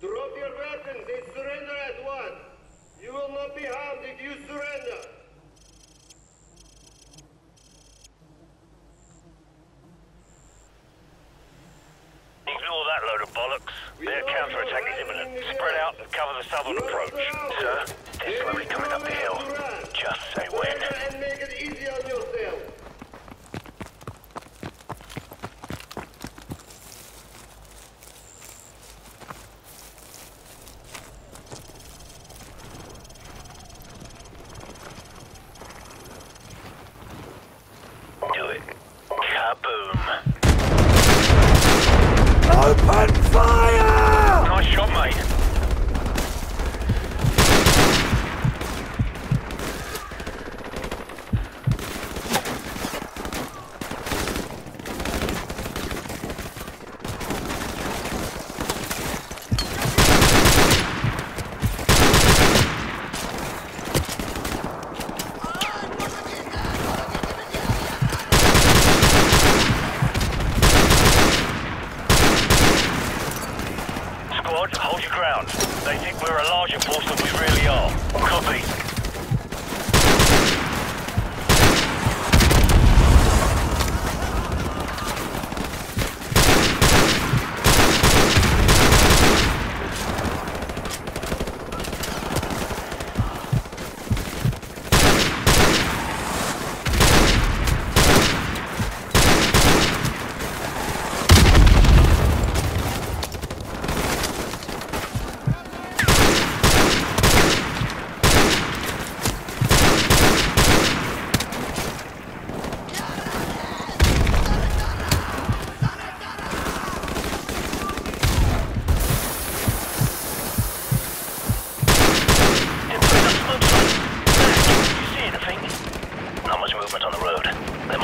Drop your weapons and surrender at once. You will not be harmed if you surrender. Ignore that load of bollocks. Their counterattack is imminent. Spread out and cover the southern approach. Sir, they're slowly coming up the hill. Open fire!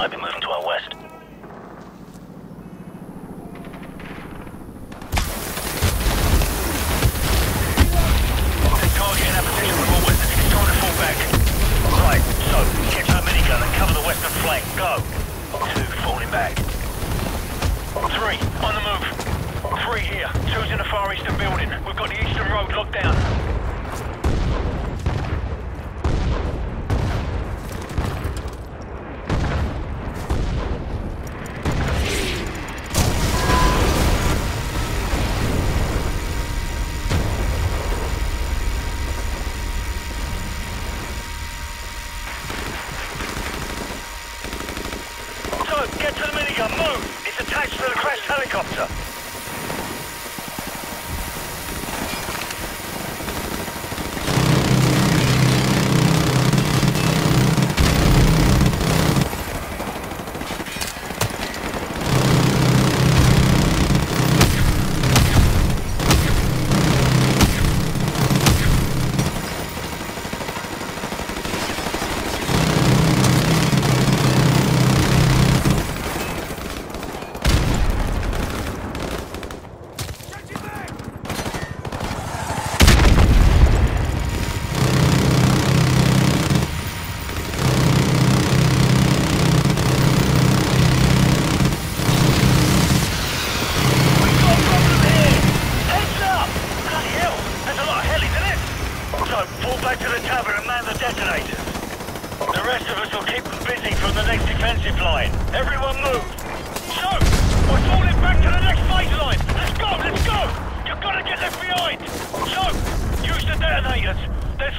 Might be moving to our west. Target position. It's time to fall back. Right, so, minigun and cover the western flank. Go. Two falling back. Three, on the move. Three here. Two's in the far eastern building. We've got the eastern road locked down. So, get to the minigun. Move. It's attached to the crashed helicopter.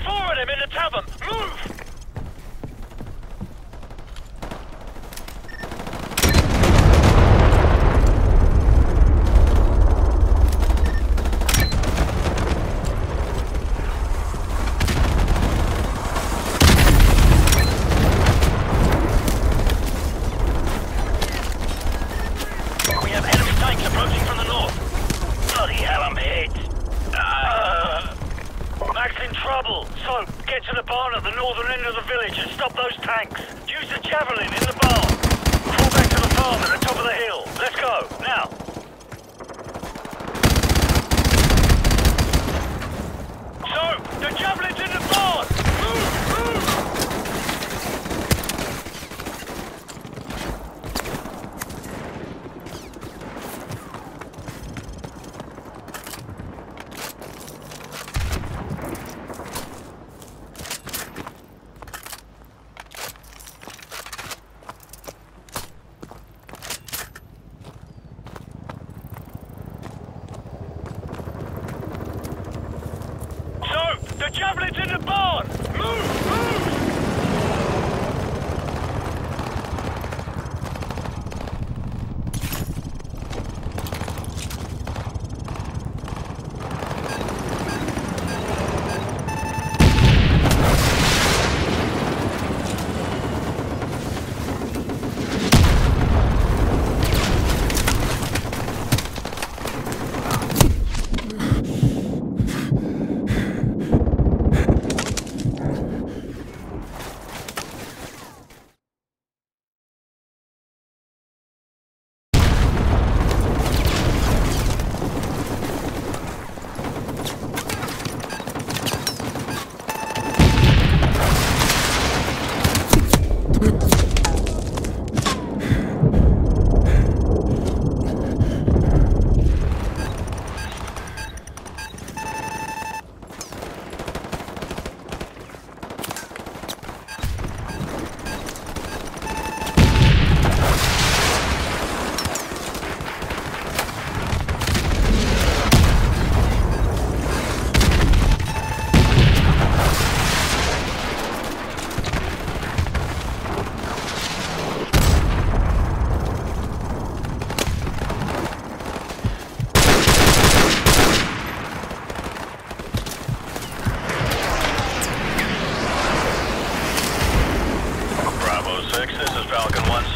Of them in the tavern.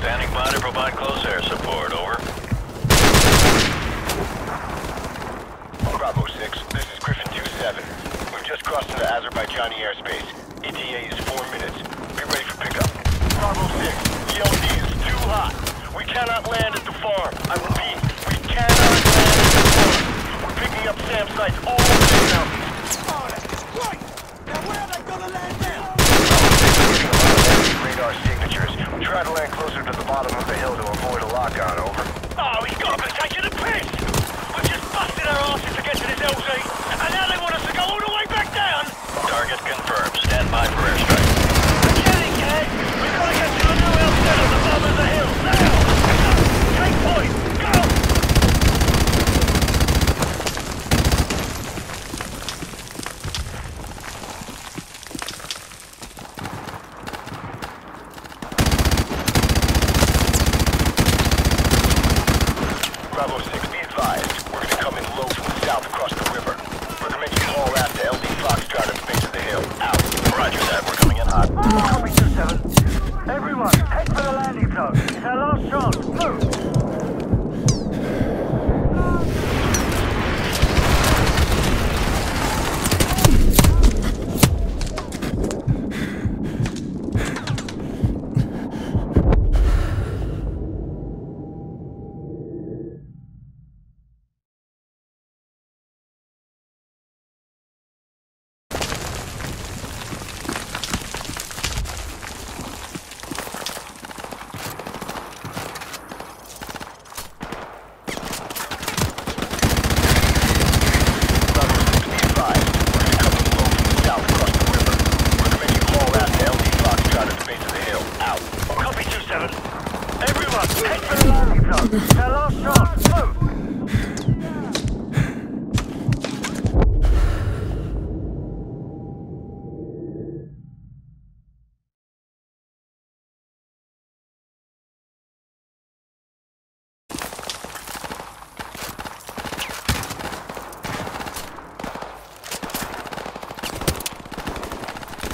Standing by to provide close air support. Over. Bravo 6, this is Griffin 2-7. We've just crossed into Azerbaijani airspace. ETA is four minutes. Be ready for pickup. Bravo 6, LZ is too hot. We cannot land at the farm. I repeat, we cannot land at the farm. We're picking up SAM sites all over the mountains. Oh, that's great! Now where are they gonna land Try to land closer to the bottom of the hill to avoid a lock-on, over. Oh, he's got to be taking a piss! We've just busted our asses to get to this LZ, and now they want us to go all the way back down! Target confirmed. Stand by for airstrike. Get it, Cat! We've got to get to the new LZ at the bottom of the hill, now! Take point! Go! Bravo 6, be advised. We're gonna come in low from the south across the river. Recommend you call after LZ Foxtrot at the base of the hill. Out. Roger that, we're coming in hot. Copy 2-7. Everyone, head for the landing zone. It's our last chance. Move! Bravo 6, be advised. We're gonna come in low from the south across the river. Recommend you call after LZ Foxtrot at the base of the hill. Out. Copy 2-7. Everyone, Head for the landing zone. It's our last chance. Move!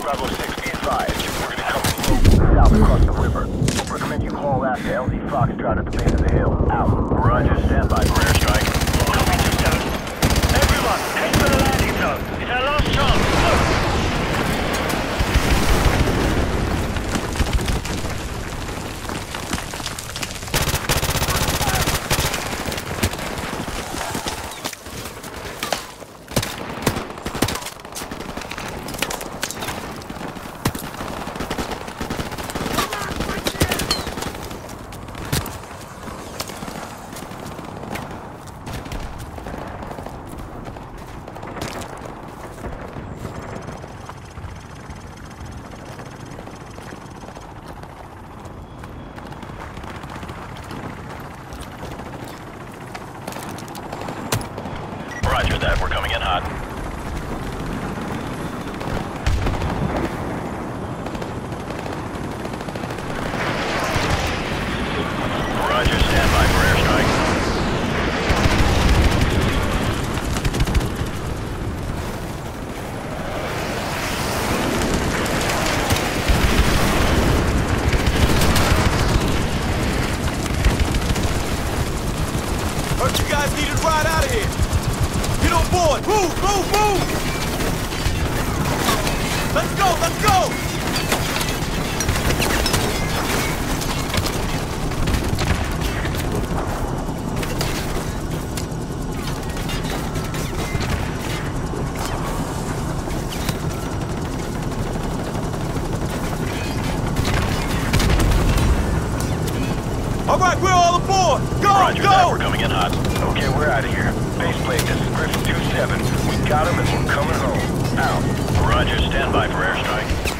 Bravo 6, be advised. We're gonna come low south across the river. Recommend you call after LZ Foxtrot at the base of the hill. Out. Roger, stand by. Copy 2-7. Everyone, head for the landing zone. It's our last chance. Move! Roger that, we're coming in hot. All right, we're all aboard! Go, Roger go! that, we're coming in hot. Okay, we're out of here. Baseplate, this is Griffin 2-7. We got him and we're coming home. Out. Roger, stand by for airstrike.